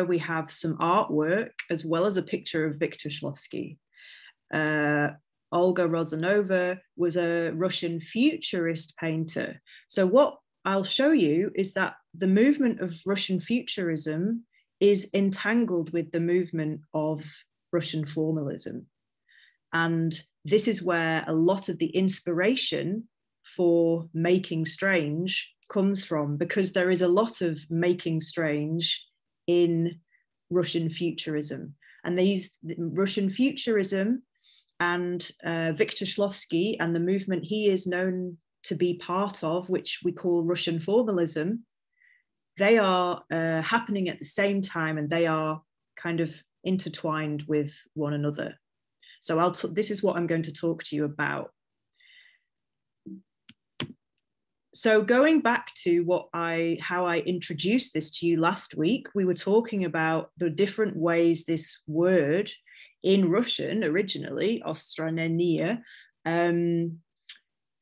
we have some artwork as well as a picture of Viktor Shklovsky. Uh, Olga Rozanova was a Russian futurist painter. So what I'll show you is that the movement of Russian futurism is entangled with the movement of Russian formalism. And this is where a lot of the inspiration for making strange comes from, because there is a lot of making strange in Russian futurism. And these Russian futurism and uh, Viktor Shklovsky and the movement he is known to be part of, which we call Russian formalism, they are uh, happening at the same time and they are kind of intertwined with one another. So I'll t- this is what I'm going to talk to you about. So going back to what I how I introduced this to you last week, we were talking about the different ways this word in Russian originally, ostranenie, um,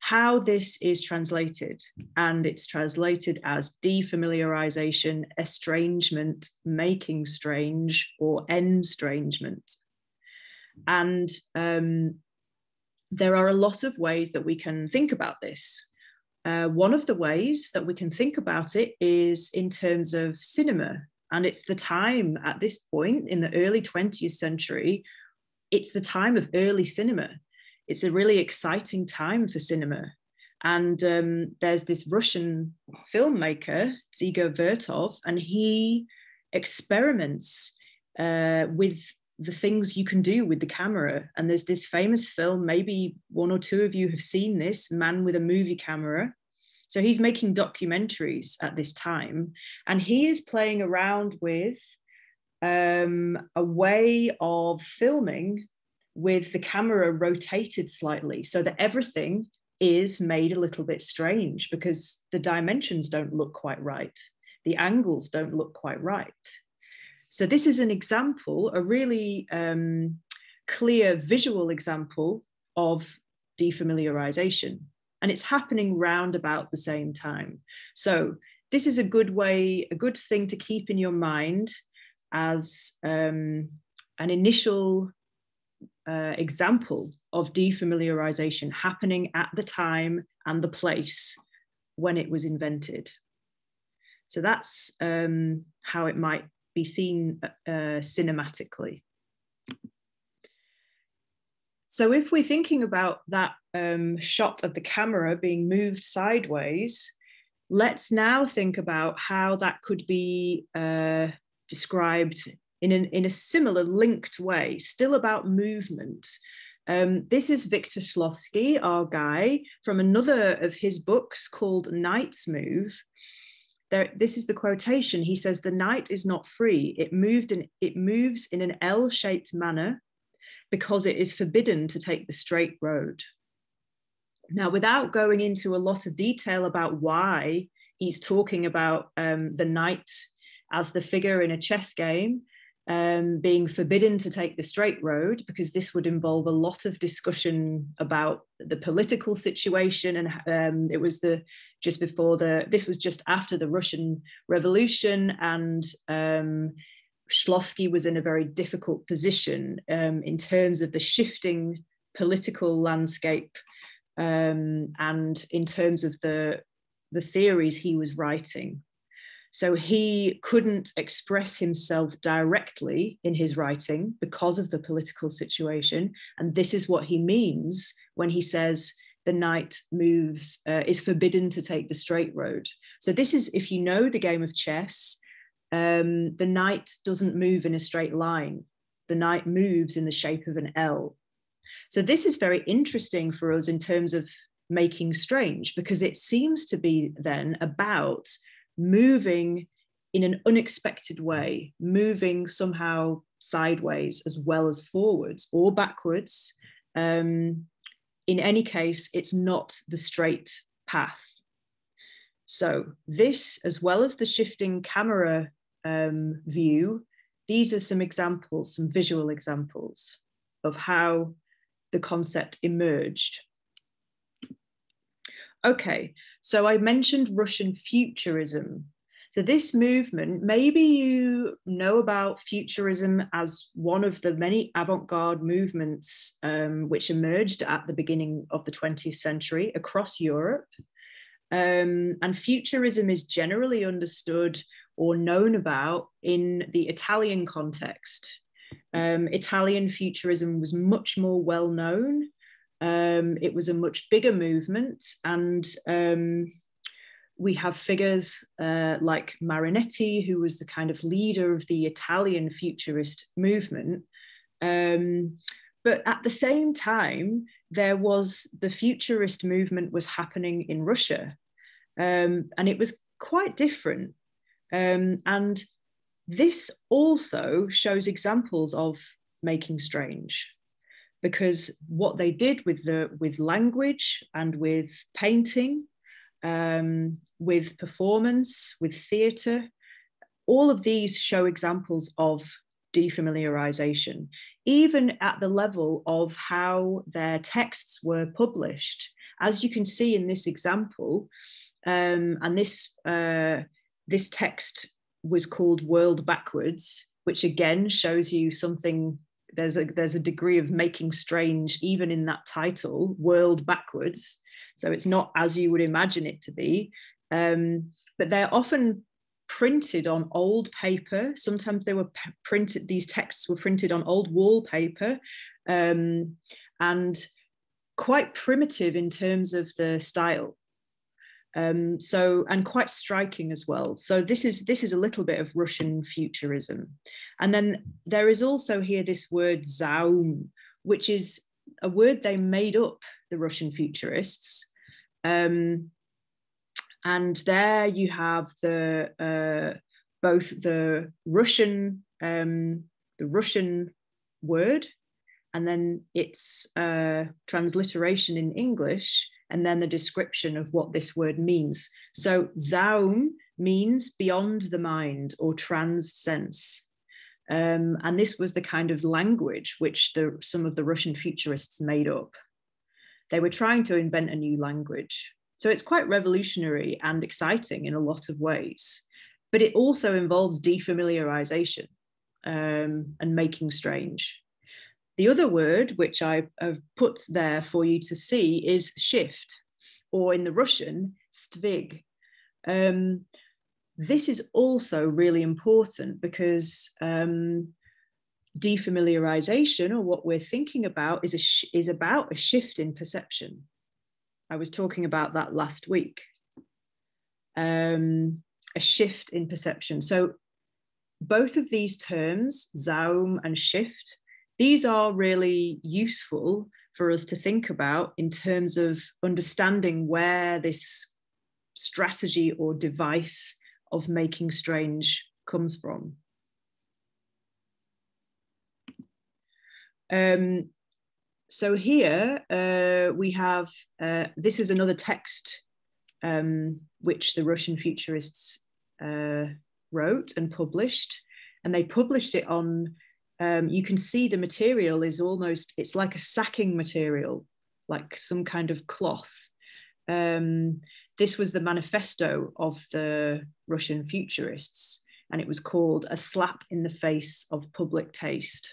how this is translated. And it's translated as defamiliarization, estrangement, making strange, or estrangement. And um, there are a lot of ways that we can think about this. Uh, one of the ways that we can think about it is in terms of cinema. And it's the time at this point in the early 20th century, it's the time of early cinema it's a really exciting time for cinema. And um, there's this Russian filmmaker, Dziga Vertov, and he experiments uh, with the things you can do with the camera. And there's this famous film, maybe one or two of you have seen this Man with a Movie Camera. So he's making documentaries at this time, and he is playing around with um, a way of filming with the camera rotated slightly so that everything is made a little bit strange because the dimensions don't look quite right. The angles don't look quite right. So this is an example, a really um, clear visual example of defamiliarization. And it's happening round about the same time. So this is a good way, a good thing to keep in your mind as um, an initial uh, example of defamiliarization happening at the time and the place when it was invented. So that's um, how it might be seen uh, cinematically. So if we're thinking about that um, shot of the camera being moved sideways, let's now think about how that could be uh, described in, an, in a similar linked way, still about movement. Um, this is Viktor Shklovsky, our guy, from another of his books called Knight's Move. There, this is the quotation. He says, "The knight is not free. It moved in, it moves in an L-shaped manner because it is forbidden to take the straight road." Now, without going into a lot of detail about why he's talking about um, the knight as the figure in a chess game, um, being forbidden to take the straight road because this would involve a lot of discussion about the political situation and um, it was the just before the this was just after the Russian Revolution and um, was in a very difficult position um, in terms of the shifting political landscape um, and in terms of the the theories he was writing. So he couldn't express himself directly in his writing because of the political situation. And this is what he means when he says the knight moves, uh, is forbidden to take the straight road. So this is, if you know the game of chess, um, the knight doesn't move in a straight line. The knight moves in the shape of an L. So this is very interesting for us in terms of making strange because it seems to be then about moving in an unexpected way, moving somehow sideways as well as forwards or backwards. Um, in any case, it's not the straight path. So this, as well as the shifting camera um, view, these are some examples, some visual examples of how the concept emerged. Okay, so I mentioned Russian futurism. So, this movement, maybe you know about Futurism as one of the many avant garde movements um, which emerged at the beginning of the 20th century across Europe. Um, and Futurism is generally understood or known about in the Italian context. Um, Italian Futurism was much more well known. Um, it was a much bigger movement, and um, we have figures uh, like Marinetti, who was the kind of leader of the Italian futurist movement. Um, but at the same time, there was the futurist movement was happening in Russia, um, and it was quite different. Um, and this also shows examples of making strange because what they did with the with language and with painting um, with performance, with theatre. All of these show examples of defamiliarization, even at the level of how their texts were published. As you can see in this example, um, and this, uh, this text was called World Backwards, which again shows you something there's a there's a degree of making strange even in that title world backwards so it's not as you would imagine it to be um, but they're often printed on old paper. Sometimes they were p- printed, these texts were printed on old wallpaper um, and quite primitive in terms of the style. Um, so and quite striking as well. So this is this is a little bit of Russian futurism, and then there is also here this word zaum, which is a word they made up the Russian futurists. Um, and there you have the uh, both the Russian um, the Russian word, and then its uh, transliteration in English, and then the description of what this word means. So Zaum means beyond the mind or trans sense. Um, and this was the kind of language which the, some of the Russian futurists made up. They were trying to invent a new language. So it's quite revolutionary and exciting in a lot of ways. But it also involves defamiliarization um, and making strange. The other word, which I have put there for you to see, is shift, or in the Russian, sdvig. Um, this is also really important because um, defamiliarization, or what we're thinking about, is, a is about a shift in perception. I was talking about that last week. Um, a shift in perception. So both of these terms, Zaum and shift, these are really useful for us to think about in terms of understanding where this strategy or device of making strange comes from. Um, so here uh, we have, uh, this is another text um, which the Russian futurists uh, wrote and published. And they published it on, um, you can see the material is almost, it's like a sacking material, like some kind of cloth. Um, this was the manifesto of the Russian futurists, and it was called A Slap in the Face of Public Taste.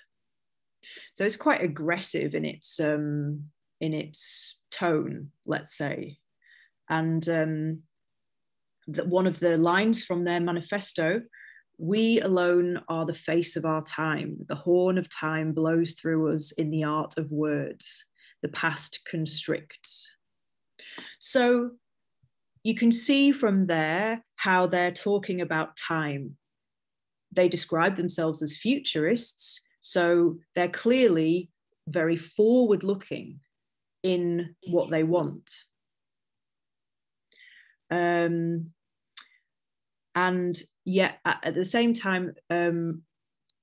So it's quite aggressive in its um, in its tone, let's say. And um, one of the lines from their manifesto we alone are the face of our time. The horn of time blows through us in the art of words. The past constricts. So you can see from there how they're talking about time. They describe themselves as futurists, so they're clearly very forward looking in what they want. Um, and yet at, at, the same time, um,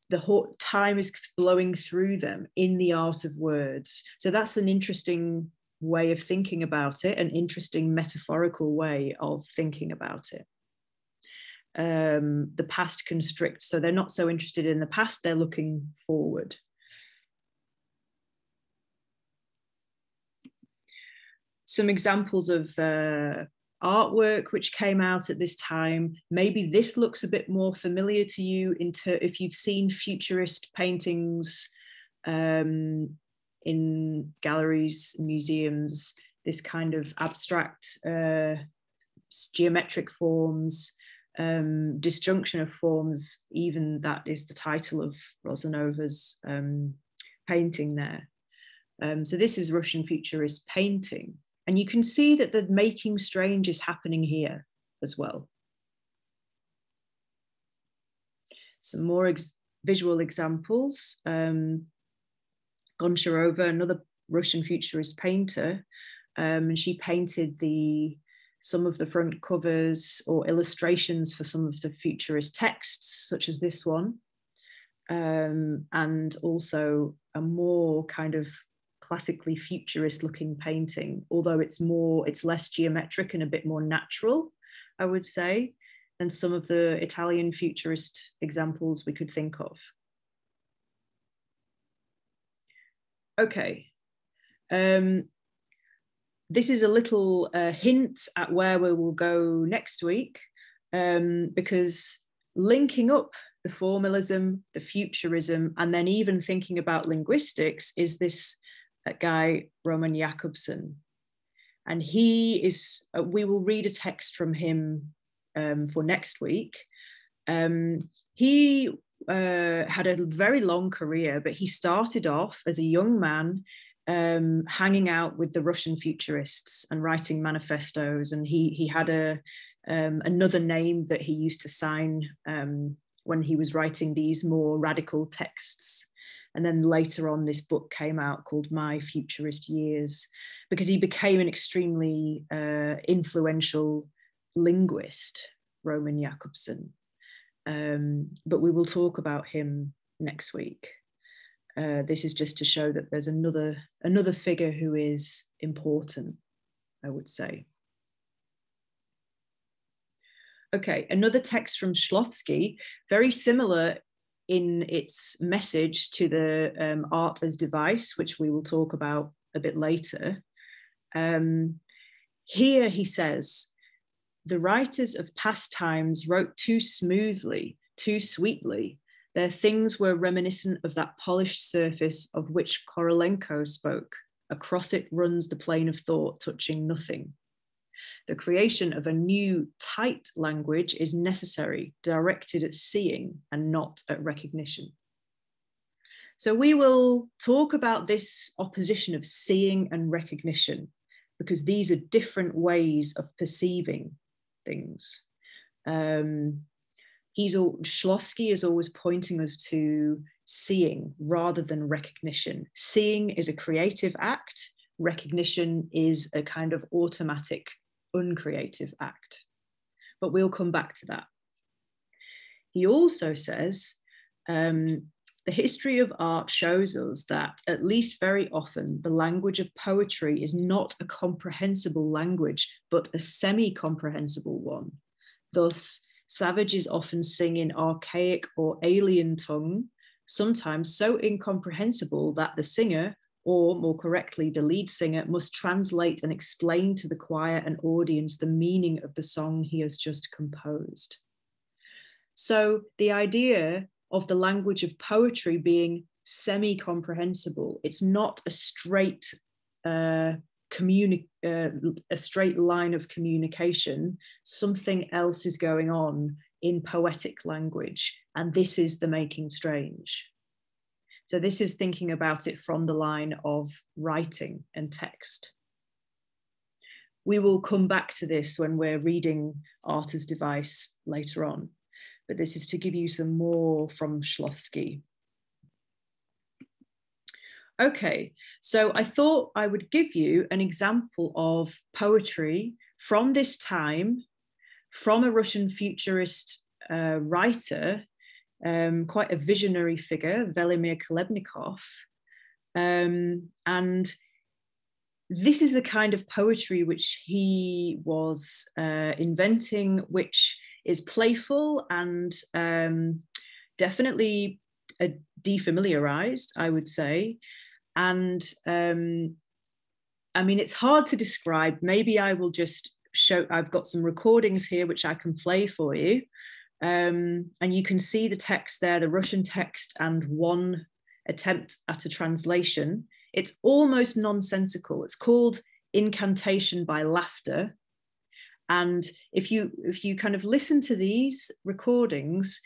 the whole time is blowing through them in the art of words. So that's an interesting way of thinking about it, an interesting metaphorical way of thinking about it um, the past constricts. So they're not so interested in the past, they're looking forward. Some examples of uh, artwork which came out at this time. Maybe this looks a bit more familiar to you if you've seen futurist paintings um, in galleries, museums, this kind of abstract uh, geometric forms, um, disjunction of forms, even that is the title of Rozanova's um, painting there. Um, so this is Russian futurist painting. And you can see that the making strange is happening here as well. Some more ex visual examples. Um, Goncharova, another Russian futurist painter, um, and she painted the some of the front covers or illustrations for some of the futurist texts, such as this one, um, and also a more kind of classically futurist looking painting, although it's more, it's less geometric and a bit more natural, I would say, than some of the Italian futurist examples we could think of. Okay. Um, this is a little uh, hint at where we will go next week, um, because linking up the formalism, the futurism, and then even thinking about linguistics is this that guy Roman Jakobson. And he is, uh, we will read a text from him um, for next week. Um, he uh, had a very long career, but he started off as a young man um, hanging out with the Russian futurists and writing manifestos. And he, he had a, um, another name that he used to sign um, when he was writing these more radical texts. And then later on, this book came out called My Futurist Years, because he became an extremely uh, influential linguist, Roman Jakobson. Um, but we will talk about him next week. Uh, this is just to show that there's another another figure who is important, I would say. Okay, another text from Shklovsky, very similar in its message to the um, art as device, which we will talk about a bit later. Um, here he says, the writers of past times wrote too smoothly, too sweetly. Their things were reminiscent of that polished surface of which Korolenko spoke. Across it runs the plane of thought, touching nothing. The creation of a new tight language is necessary, directed at seeing and not at recognition. So we will talk about this opposition of seeing and recognition because these are different ways of perceiving things. Um, he's all, Shklovsky is always pointing us to seeing rather than recognition. Seeing is a creative act. Recognition is a kind of automatic uncreative act. But we'll come back to that. He also says um, the history of art shows us that, at least very often, the language of poetry is not a comprehensible language, but a semi comprehensible one. Thus, savages often sing in archaic or alien tongue, sometimes so incomprehensible that the singer or more correctly, the lead singer must translate and explain to the choir and audience the meaning of the song he has just composed. So the idea of the language of poetry being semi comprehensible, it's not a straight uh, communi- uh, a straight line of communication. Something else is going on in poetic language, and this is the making strange. So this is thinking about it from the line of writing and text. We will come back to this when we're reading Art as Device later on, but this is to give you some more from Shklovsky. Okay, so I thought I would give you an example of poetry from this time, from a Russian futurist uh, writer um, quite a visionary figure, Velimir Khlebnikov. Um, and this is the kind of poetry which he was uh, inventing, which is playful and um, definitely uh, defamiliarized, I would say. And um, I mean, it's hard to describe. Maybe I will just show I've got some recordings here which I can play for you. Um, and you can see the text there, the Russian text and one attempt at a translation. It's almost nonsensical. It's called Incantation by Laughter. And if you if you kind of listen to these recordings,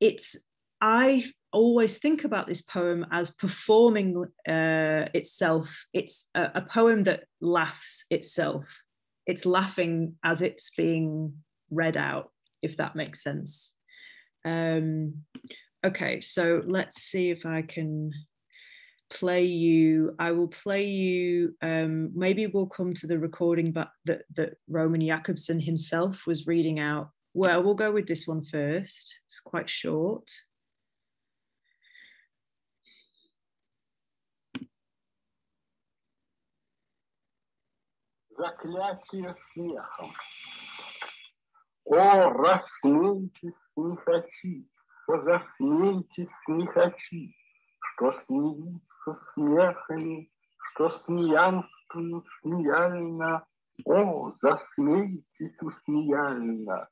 it's I always think about this poem as performing uh, itself. It's a, a poem that laughs itself. It's laughing as it's being read out, if that makes sense. Um, okay, so let's see if I can play you. I will play you. Um, maybe we'll come to the recording, but that that Roman Jakobson himself was reading out. Well, we'll go with this one first. It's quite short. Заклятие смехом. О, рассмейтесь, смехачи, что засмейтесь, смехачи, что смеются смехами, что смеянствуют смеяльно. О, засмейтесь усмеяльно.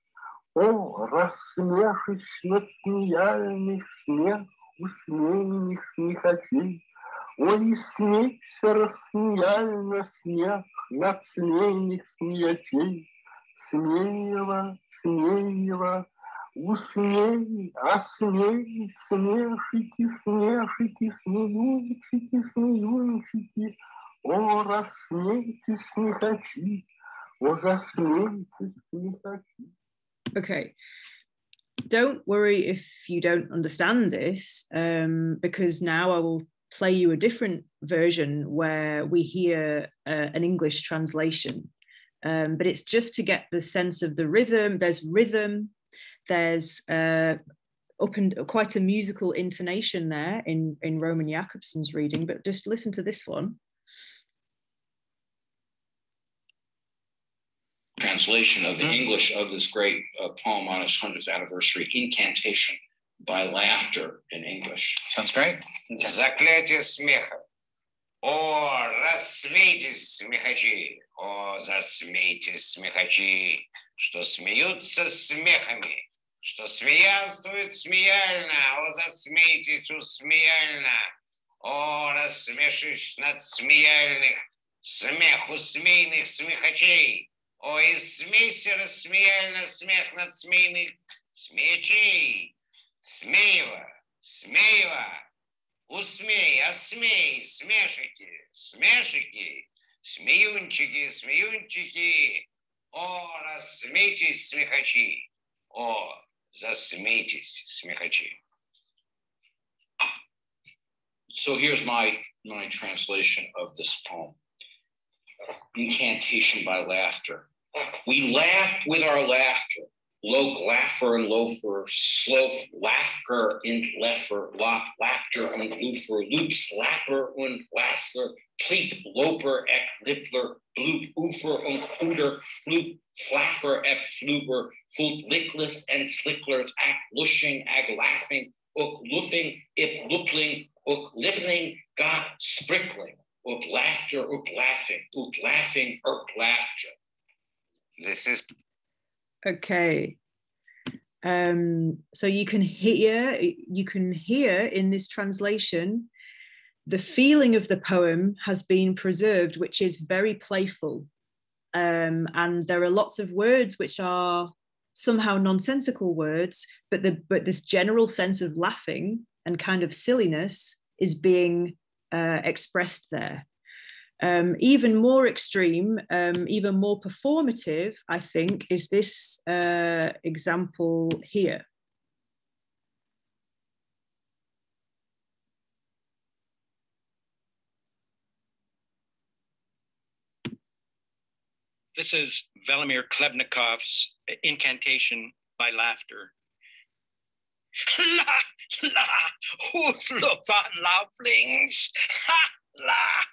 О, рассмешись над смеяльных смех усмеянных смехачей. Ой, смейся, рассмеяльно смех над смейных смеячей. Смеева, смеева, усмей, а смей, смешите, смешите, смеюнчики, смеюнчики. О, рассмейтесь, смехачи, о, засмейтесь, смехачи. Okay. Don't worry if you don't understand this, um, because now I will play you a different version where we hear uh, an English translation. Um, but it's just to get the sense of the rhythm. There's rhythm, there's uh, up and quite a musical intonation there in, in Roman Jakobson's reading, but just listen to this one. Translation of the mm-hmm. English of this great uh, poem on its 100th anniversary, Incantation by laughter in English. Sounds great. Заклятие смеха. О, рассмейтесь, смехачи! О, засмейтесь, смехачи! Что смеются смехами, что смеянствуют смеяльно, о, засмейтесь усмеяльно! О, рассмешишь над смеяльных, смех усмейных смехачей! О, и смейся рассмеяльно смех над смейных смеячей! Смеева, Смеева, усмей, осмей, смешики, смешики, смеюнчики, смеюнчики, о, рассмейтесь, смехачи, о, засмейтесь, смехачи. So here's my, my translation of this poem. Incantation by laughter. We laugh with our laughter Low laugher and loafer, slof, laughter and leffer, lop, laughter and loofer, loop, slapper und lassler, pleat, loper, ek, lippler, bloop, oofer und hooter, floop, flaffer, ek, fluber, foot, lickless and slicklers, act, lushing, ag, laughing, ook, looping, ip, loopling, ook, littling, got, sprinkling, ook, laughter, ook, laughing, ook, laughing, ook, laughter. This is Okay. Um, so you can hear you can hear in this translation the feeling of the poem has been preserved, which is very playful. Um, and there are lots of words which are somehow nonsensical words, but the but this general sense of laughing and kind of silliness is being uh, expressed there. Um, even more extreme, um, even more performative, I think, is this uh, example here. This is Velimir Khlebnikov's incantation by laughter. La, la, on lovlings? Ha! La,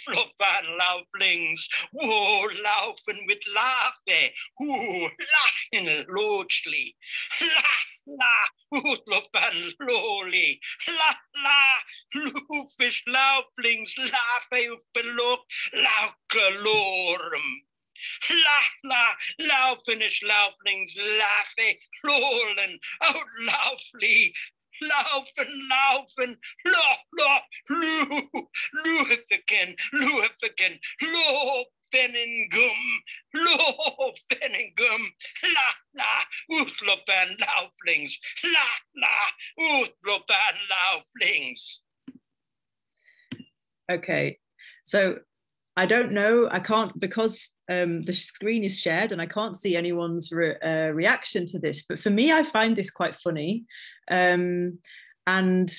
fluffan lauflings, wo laufen mit Larve, hu lachen lotschli, la, la, fluffan loli, la, la, lufisch lauflings, Larve auf Belob, lauke. La, la, laufenish, lauflings, laughy, lollen, out laufly, laufen, laufen, la, la, lu, luifican, luifican, lo, Feningum, lo, Feningum, la, la, Uthlopan lauflings, la, la, Uthlopan lauflings. Okay, so I don't know. I can't because um, the screen is shared and I can't see anyone's re uh, reaction to this. But for me, I find this quite funny, um, and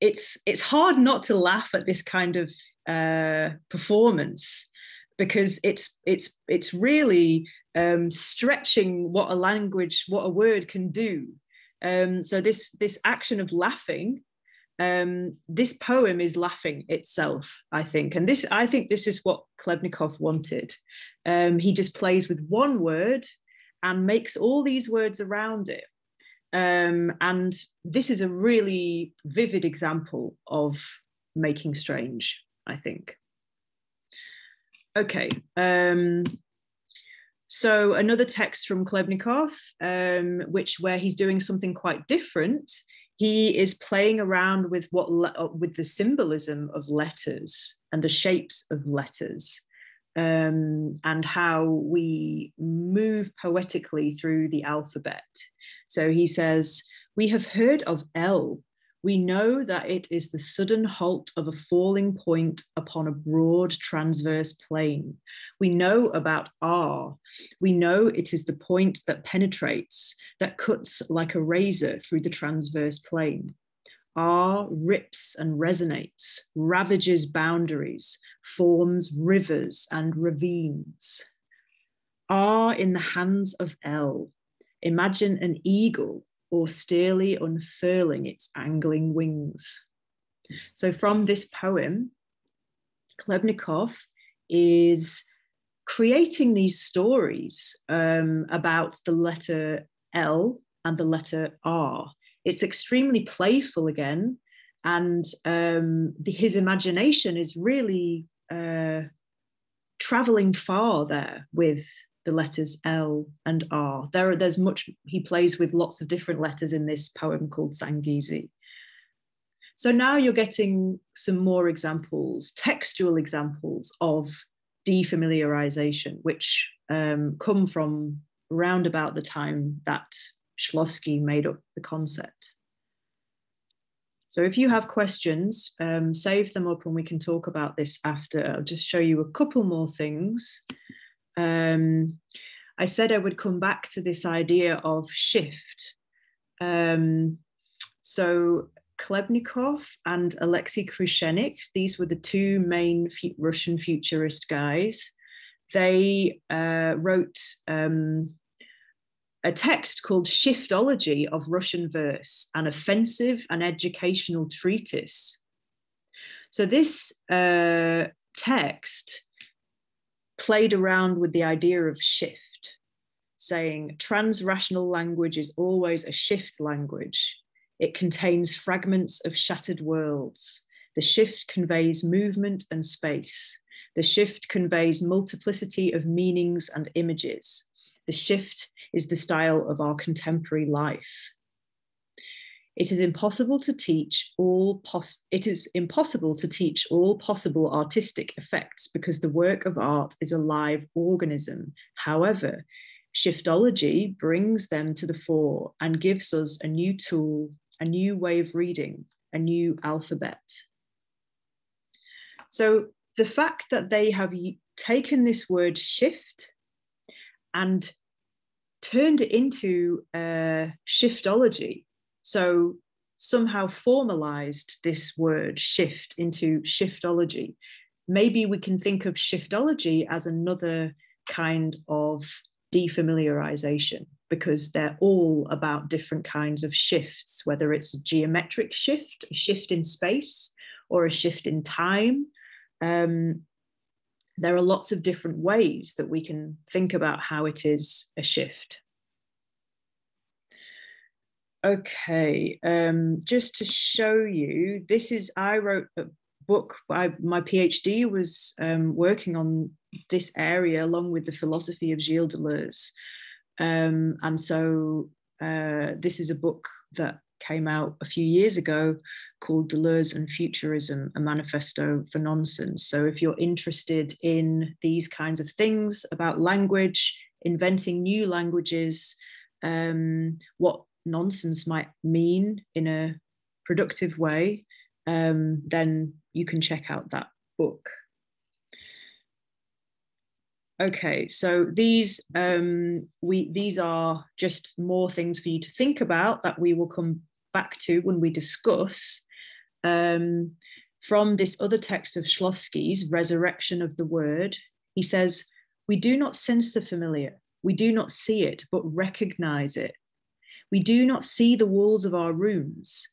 it's it's hard not to laugh at this kind of uh, performance because it's it's it's really um, stretching what a language, what a word can do. Um, so this this action of laughing um, this poem is laughing itself, I think. And this, I think this is what Khlebnikov wanted. Um, he just plays with one word and makes all these words around it. Um, and this is a really vivid example of making strange, I think. Okay. Um, so another text from Khlebnikov, um, which where he's doing something quite different he is playing around with what uh, with the symbolism of letters and the shapes of letters um, and how we move poetically through the alphabet so he says we have heard of l we know that it is the sudden halt of a falling point upon a broad transverse plane. We know about R. We know it is the point that penetrates, that cuts like a razor through the transverse plane. R rips and resonates, ravages boundaries, forms rivers and ravines. R in the hands of L. Imagine an eagle austerely unfurling its angling wings. So, from this poem, Khlebnikov is creating these stories um, about the letter L and the letter R. It's extremely playful again, and um, the, his imagination is really uh, traveling far there with the letters L and R. There, there's much, he plays with lots of different letters in this poem called Zangezi. So now you're getting some more examples, textual examples of defamiliarization, which um, come from around about the time that Shklovsky made up the concept. So if you have questions, um, save them up and we can talk about this after. I'll just show you a couple more things um, I said I would come back to this idea of shift. Um, so Khlebnikov and Alexei Kruchenykh, these were the two main Russian futurist guys. They uh, wrote um, a text called Shiftology of Russian Verse, an offensive and educational treatise. So this uh, text played around with the idea of shift, saying transrational language is always a shift language. It contains fragments of shattered worlds. The shift conveys movement and space. The shift conveys multiplicity of meanings and images. The shift is the style of our contemporary life. It is impossible to teach all pos- it is impossible to teach all possible artistic effects because the work of art is a live organism. However, shiftology brings them to the fore and gives us a new tool, a new way of reading, a new alphabet. So the fact that they have taken this word shift and turned it into uh, shiftology so somehow formalized this word shift into shiftology. Maybe we can think of shiftology as another kind of defamiliarization because they're all about different kinds of shifts, whether it's a geometric shift, a shift in space, or a shift in time. Um, there are lots of different ways that we can think about how it is a shift. Okay, um, just to show you, this is, I wrote a book, I, my PhD was um, working on this area along with the philosophy of Gilles Deleuze. Um, and so uh, this is a book that came out a few years ago called Deleuze and Futurism, a manifesto for nonsense. So if you're interested in these kinds of things about language, inventing new languages, um, what nonsense might mean in a productive way, um, then you can check out that book. Okay, so these um, we these are just more things for you to think about that we will come back to when we discuss um, from this other text of Shklovsky's Resurrection of the Word. He says, "We do not sense the familiar, we do not see it, but recognize it. We do not see the walls of our rooms.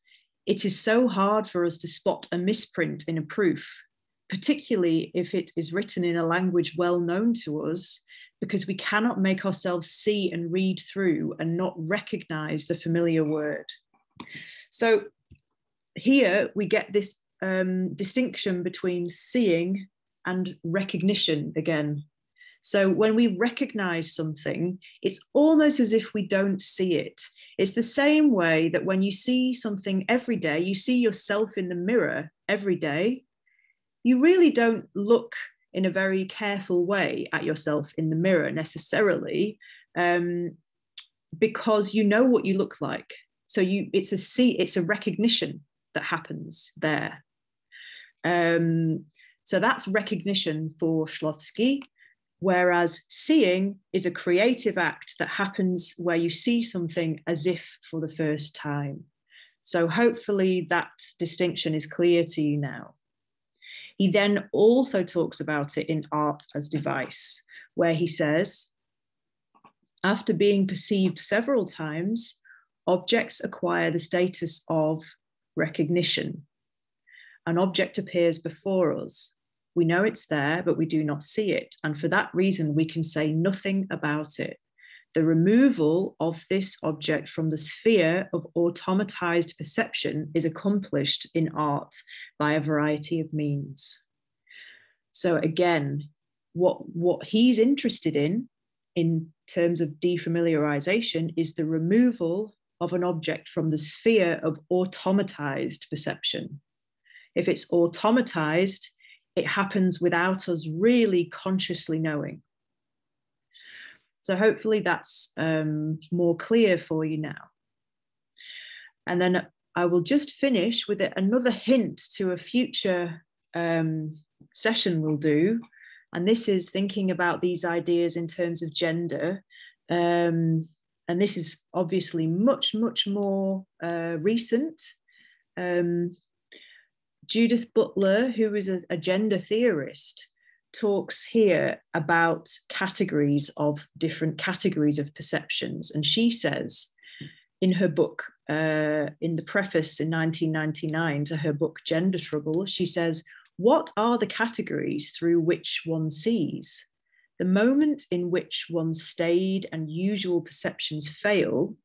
It is so hard for us to spot a misprint in a proof." particularly if it is written in a language well known to us, because we cannot make ourselves see and read through and not recognize the familiar word. So here we get this um, distinction between seeing and recognition again. So when we recognize something, it's almost as if we don't see it. It's the same way that when you see something every day, you see yourself in the mirror every day, you really don't look in a very careful way at yourself in the mirror necessarily um, because you know what you look like. So you it's a see it's a recognition that happens there. Um, so that's recognition for Shklovsky whereas seeing is a creative act that happens where you see something as if for the first time so hopefully that distinction is clear to you now he then also talks about it in Art as Device, where he says, after being perceived several times, objects acquire the status of recognition. An object appears before us. We know it's there, but we do not see it. And for that reason, we can say nothing about it the removal of this object from the sphere of automatized perception is accomplished in art by a variety of means. So again, what, what he's interested in, in terms of defamiliarization, is the removal of an object from the sphere of automatized perception. If it's automatized, it happens without us really consciously knowing. So hopefully that's um, more clear for you now. And then I will just finish with another hint to a future um, session we'll do. And this is thinking about these ideas in terms of gender. Um, and this is obviously much, much more uh, recent. Um, Judith Butler, who is a, a gender theorist, talks here about categories of different categories of perceptions. And she says in her book, uh, in the preface in 1999 to her book Gender Trouble, she says, What are the categories through which one sees? The moment in which one's staid and usual perceptions fail,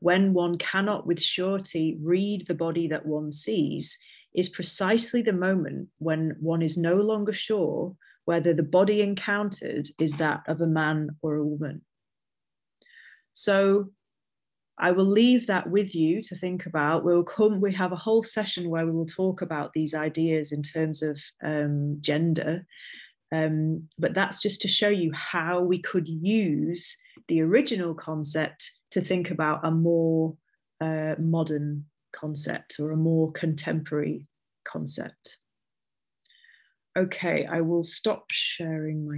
when one cannot with surety read the body that one sees, is precisely the moment when one is no longer sure whether the body encountered is that of a man or a woman. So I will leave that with you to think about. We'll come, we have a whole session where we will talk about these ideas in terms of um, gender. Um, but that's just to show you how we could use the original concept to think about a more uh, modern concept or a more contemporary concept. Okay, I will stop sharing my